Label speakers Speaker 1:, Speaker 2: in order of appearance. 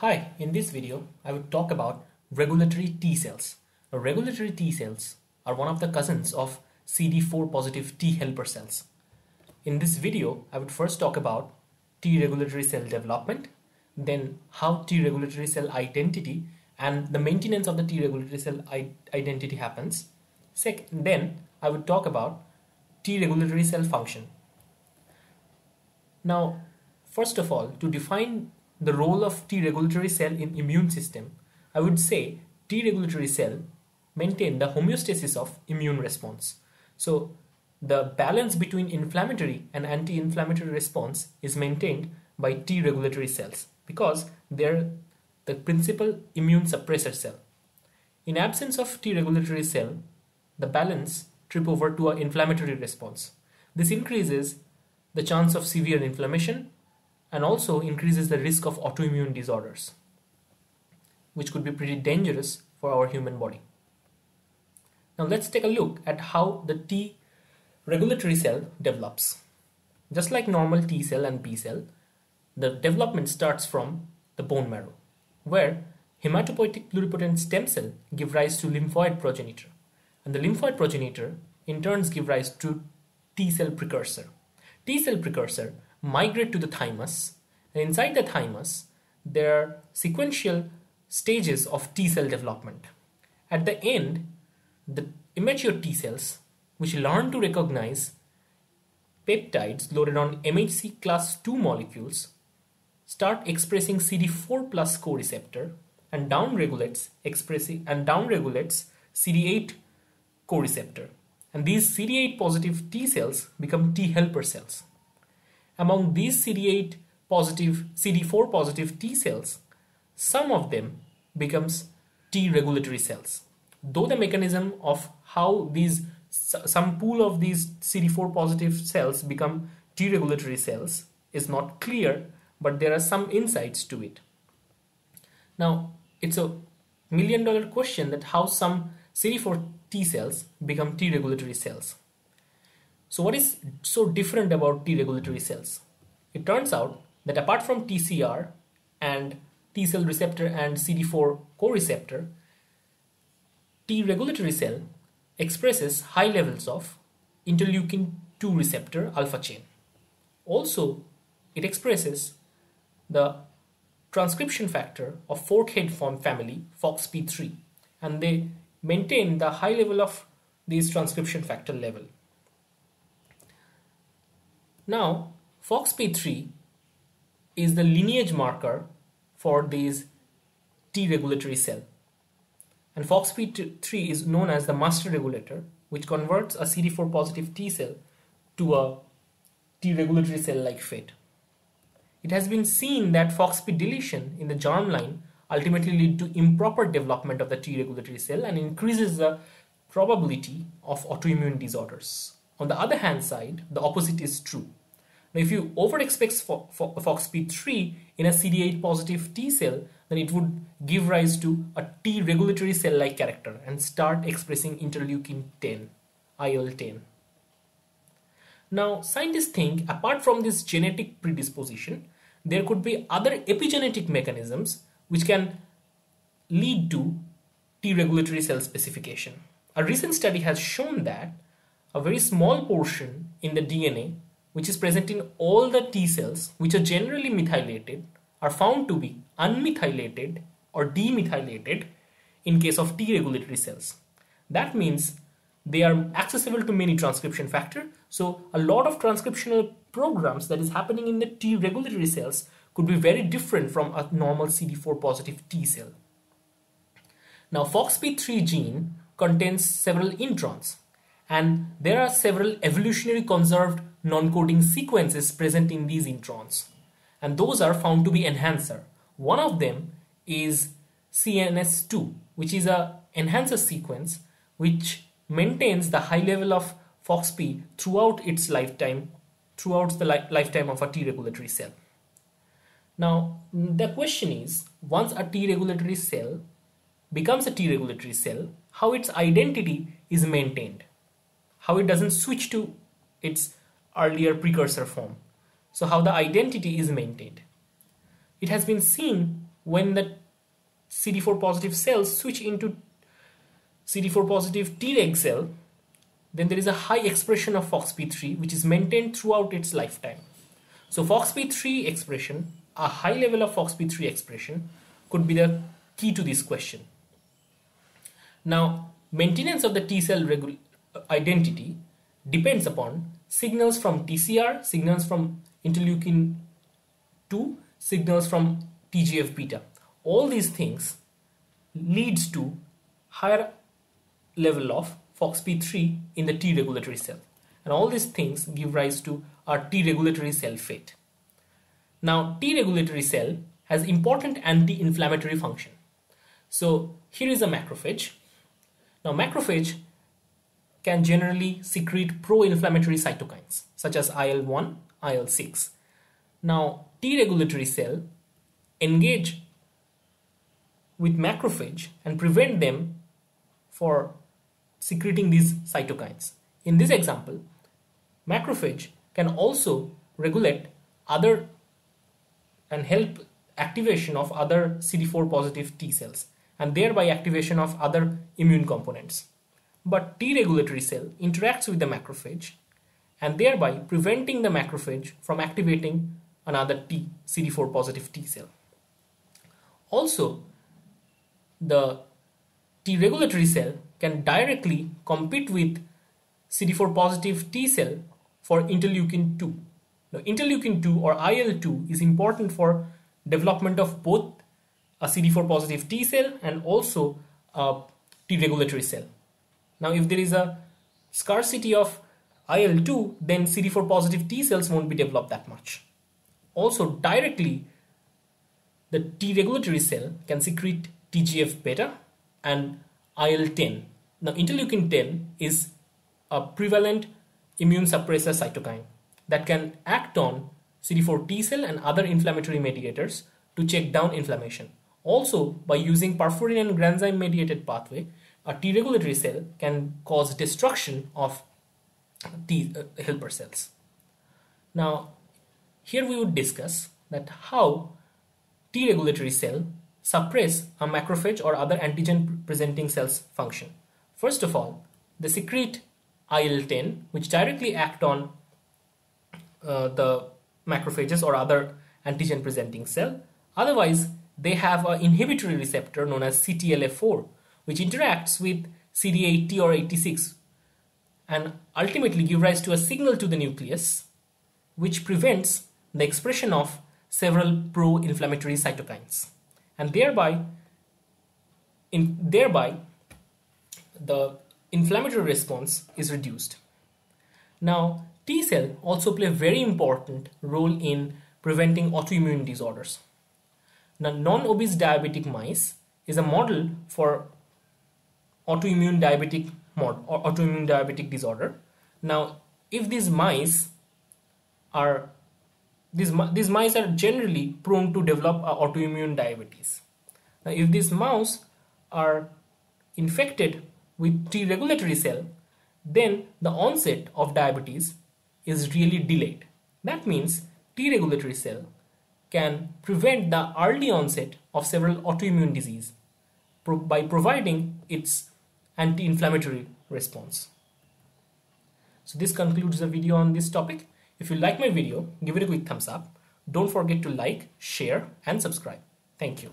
Speaker 1: Hi, in this video I would talk about regulatory T cells. Now, regulatory T cells are one of the cousins of CD4 positive T helper cells. In this video I would first talk about T regulatory cell development, then how T regulatory cell identity and the maintenance of the T regulatory cell identity happens. Then I would talk about T regulatory cell function. Now, first of all, to define the role of T regulatory cell in immune system, I would say T regulatory cell maintain the homeostasis of immune response. So the balance between inflammatory and anti-inflammatory response is maintained by T regulatory cells because they're the principal immune suppressor cell. In absence of T regulatory cell, the balance trip over to an inflammatory response. This increases the chance of severe inflammation and also increases the risk of autoimmune disorders, which could be pretty dangerous for our human body. Now let's take a look at how the T regulatory cell develops. Just like normal T cell and B cell, the development starts from the bone marrow, where hematopoietic pluripotent stem cell give rise to lymphoid progenitor, and the lymphoid progenitor in turns give rise to T cell precursor. T cell precursor migrate to the thymus and inside the thymus there are sequential stages of T cell development. At the end, the immature T cells, which learn to recognize peptides loaded on MHC class 2 molecules, start expressing CD4 plus co-receptor and downregulates expressing and downregulates CD8 co-receptor. And these CD8 positive T cells become T helper cells. Among these CD8 positive, CD4 positive T cells, some of them becomes T regulatory cells. Though the mechanism of how these some pool of these CD4 positive cells become T regulatory cells is not clear, but there are some insights to it. Now, it's a million dollar question that how some CD4 T cells become T regulatory cells. So what is so different about T regulatory cells? It turns out that apart from TCR and T cell receptor and CD4 co-receptor, T regulatory cell expresses high levels of interleukin 2 receptor alpha chain. Also, it expresses the transcription factor of fork head form family FOXP3 and they maintain the high level of this transcription factor level. Now, FOXP3 is the lineage marker for these T regulatory cell. And FOXP3 is known as the master regulator, which converts a CD4 positive T cell to a T regulatory cell like fate. It has been seen that FOXP deletion in the germline ultimately lead to improper development of the T regulatory cell and increases the probability of autoimmune disorders. On the other hand side, the opposite is true. Now, if you overexpress FOXP3 in a CD8 positive T cell, then it would give rise to a T regulatory cell like character and start expressing interleukin 10, IL-10. Now, scientists think apart from this genetic predisposition, there could be other epigenetic mechanisms which can lead to T regulatory cell specification. A recent study has shown that a very small portion in the DNA which is present in all the T cells which are generally methylated are found to be unmethylated or demethylated in case of T regulatory cells. That means they are accessible to many transcription factor. So a lot of transcriptional programs that is happening in the T regulatory cells could be very different from a normal CD4 positive T cell. Now FOXP3 gene contains several introns and there are several evolutionary conserved non-coding sequences present in these introns and those are found to be enhancer. One of them is CNS2 which is a enhancer sequence which maintains the high level of FOXP throughout its lifetime throughout the li lifetime of a T regulatory cell. Now the question is once a T regulatory cell becomes a T regulatory cell how its identity is maintained how it doesn't switch to its earlier precursor form. So how the identity is maintained. It has been seen when the CD4 positive cells switch into CD4 positive Treg cell, then there is a high expression of FOXP3 which is maintained throughout its lifetime. So FOXP3 expression, a high level of FOXP3 expression could be the key to this question. Now, maintenance of the T cell identity depends upon signals from TCR, signals from interleukin 2, signals from TGF beta. All these things leads to higher level of FOXP3 in the T regulatory cell. And all these things give rise to our T regulatory cell fate. Now, T regulatory cell has important anti-inflammatory function. So here is a macrophage. Now macrophage can generally secrete pro-inflammatory cytokines such as IL-1, IL-6. Now T regulatory cell engage with macrophage and prevent them for secreting these cytokines. In this example, macrophage can also regulate other and help activation of other CD4 positive T cells and thereby activation of other immune components. But T regulatory cell interacts with the macrophage and thereby preventing the macrophage from activating another T CD4 positive T cell. Also, the T regulatory cell can directly compete with CD4 positive T cell for interleukin 2. Now, interleukin 2 or IL2 is important for development of both a CD4 positive T cell and also a T regulatory cell. Now, if there is a scarcity of IL2, then CD4 positive T cells won't be developed that much. Also, directly, the T regulatory cell can secrete TGF beta and IL-10. Now interleukin 10 is a prevalent immune suppressor cytokine that can act on CD4 T cell and other inflammatory mediators to check down inflammation. Also, by using perforin and granzyme mediated pathway, a T regulatory cell can cause destruction of T uh, helper cells. Now, here we would discuss that how T regulatory cell suppress a macrophage or other antigen presenting cells function. First of all, they secrete IL-10 which directly act on uh, the macrophages or other antigen presenting cell. Otherwise, they have an inhibitory receptor known as CTLA4 which interacts with CD80 or 86 and ultimately give rise to a signal to the nucleus which prevents the expression of several pro-inflammatory cytokines and thereby in thereby the inflammatory response is reduced. Now T cell also play a very important role in preventing autoimmune disorders. Now non-obese diabetic mice is a model for autoimmune diabetic mod or autoimmune diabetic disorder. Now if these mice are these, these mice are generally prone to develop autoimmune diabetes. Now, if these mouse are infected with T regulatory cell, then the onset of diabetes is really delayed. That means T regulatory cell can prevent the early onset of several autoimmune disease by providing its anti-inflammatory response. So this concludes the video on this topic. If you like my video, give it a quick thumbs up. Don't forget to like, share and subscribe. Thank you.